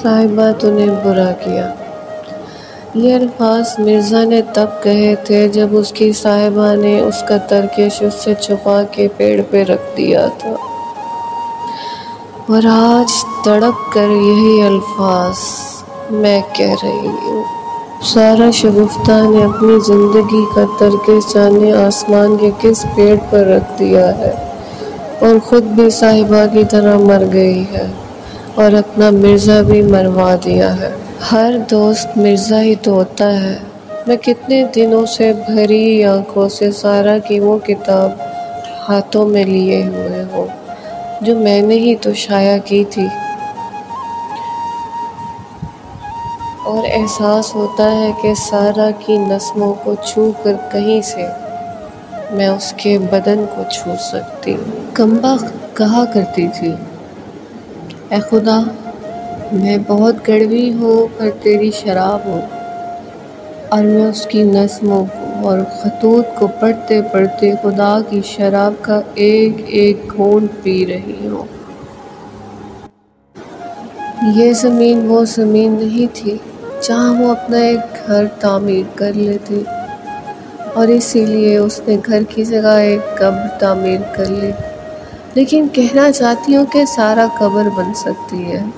साहिबा तूने बुरा किया। ये अल्फाज मिर्ज़ा ने तब कहे थे जब उसकी साहिबा ने उसका तरकेश उससे छुपा के पेड़ पे रख दिया था। और आज तड़प कर यही अल्फाज मैं कह रही हूँ। सारा शगुफ्ता ने अपनी ज़िंदगी का तरकेश जाने आसमान के किस पेड़ पर रख दिया है और ख़ुद भी साहिबा की तरह मर गई है। और अपना मिर्ज़ा भी मरवा दिया है। हर दोस्त मिर्ज़ा ही तो होता है। मैं कितने दिनों से भरी आँखों से सारा की वो किताब हाथों में लिए हुए हूँ, जो मैंने ही तो शाया की थी। और एहसास होता है कि सारा की नस्मों को छू कर कहीं से मैं उसके बदन को छू सकती हूँ। कम्बा कहा करती थी ए खुदा, मैं बहुत कड़वी हूँ पर तेरी शराब हूँ। और मैं उसकी नस्मों को और ख़तूत को पढ़ते पढ़ते खुदा की शराब का एक एक घूंट पी रही हूँ। ये ज़मीन वो ज़मीन नहीं थी जहाँ वो अपना एक घर तामीर कर लेती। और इसीलिए उसने घर की जगह एक कब्र तामीर कर ली। लेकिन कहना चाहती हूँ कि सारा कब्र बन सकती है।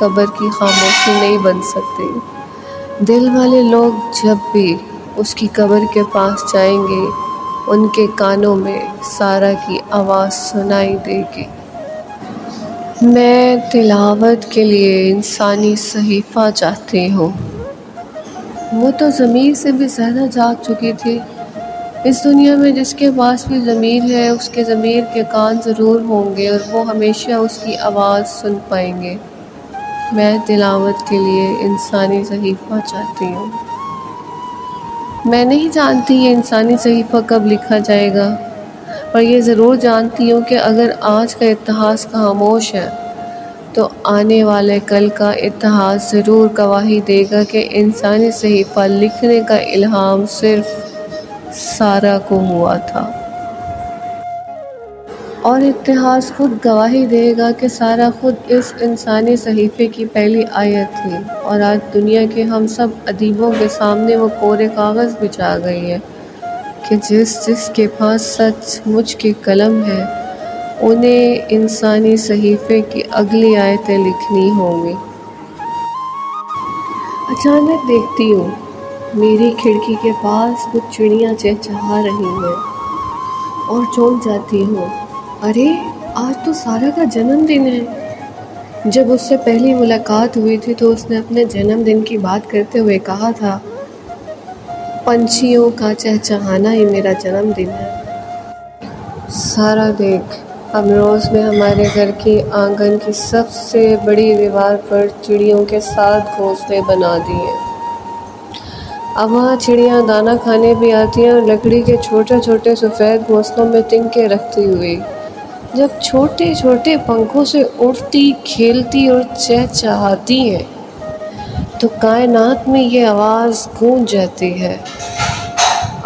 कब्र की खामोशी नहीं बन सकती। दिल वाले लोग जब भी उसकी कब्र के पास जाएँगे, उनके कानों में सारा की आवाज़ सुनाई देगी। मैं तिलावत के लिए इंसानी सहीफ़ा चाहती हूँ। वो तो ज़मीर से भी ज़्यादा जाग चुकी थी। इस दुनिया में जिसके पास भी ज़मीर है, उसके ज़मीर के कान ज़रूर होंगे और वो हमेशा उसकी आवाज़ सुन पाएँगे। मैं तिलावत के लिए इंसानी सहीफ़ा चाहती हूँ। मैं नहीं जानती ये इंसानी सहीफ़ा कब लिखा जाएगा, पर यह ज़रूर जानती हूँ कि अगर आज का इतिहास खामोश है तो आने वाले कल का इतिहास ज़रूर गवाही देगा कि इंसानी सहीफ़ा लिखने का इल्हाम सिर्फ़ सारा को हुआ था। और इतिहास खुद गवाही देगा कि सारा खुद इस इंसानी सहीफ़े की पहली आयत थी। और आज दुनिया के हम सब अदीबों के सामने वो कोरे कागज़ बिछा गई है कि जिस जिस के पास सच मुझ की कलम है, उन्हें इंसानी सहीफ़े की अगली आयतें लिखनी होंगी। अचानक देखती हूँ मेरी खिड़की के पास कुछ चिड़ियाँ चहचहा रही हैं और चौंक जाती हूँ। अरे, आज तो सारा का जन्मदिन है। जब उससे पहली मुलाकात हुई थी तो उसने अपने जन्मदिन की बात करते हुए कहा था, पंछियों का चहचहाना ही मेरा जन्मदिन है। सारा देख हम रोज़ में हमारे घर के आँगन की सबसे बड़ी दीवार पर चिड़ियों के साथ घोंसले बना दिए। अब वहाँ चिड़िया, दाना खाने भी आती हैं और लकड़ी के छोटे छोटे सफ़ेद घोंसलों में तिनके रखती हुई। जब छोटे छोटे पंखों से उड़ती, खेलती और चहचहाती हैं तो कायनात में ये आवाज़ गूंज जाती है।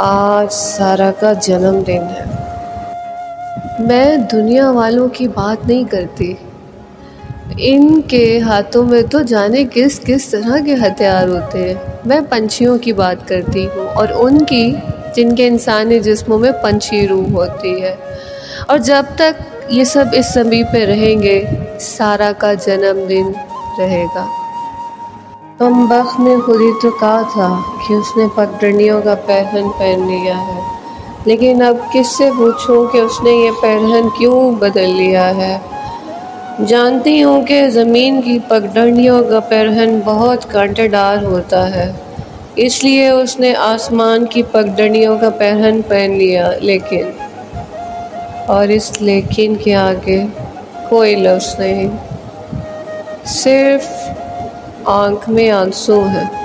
आज सारा का जन्मदिन है। मैं दुनिया वालों की बात नहीं करती। इनके हाथों में तो जाने किस किस तरह के हथियार होते हैं। मैं पंछियों की बात करती हूँ और उनकी, जिनके इंसानी जिस्मों में पंछी रूह होती है। और जब तक ये सब इस समी पे रहेंगे, सारा का जन्मदिन रहेगा। कम बख ने खुद ही तो कहा था कि उसने पगडंडियों का पहन पहन लिया है। लेकिन अब किससे पूछूँ कि उसने ये पहन क्यों बदल लिया है? जानती हूँ कि ज़मीन की पगडंडियों का पहन बहुत कांटेदार होता है। इसलिए उसने आसमान की पगडंडियों का पहन पहन लिया, लेकिन और इस लेकिन के आगे कोई लफ्ज़ नहीं। सिर्फ़ आँख में आँसू है।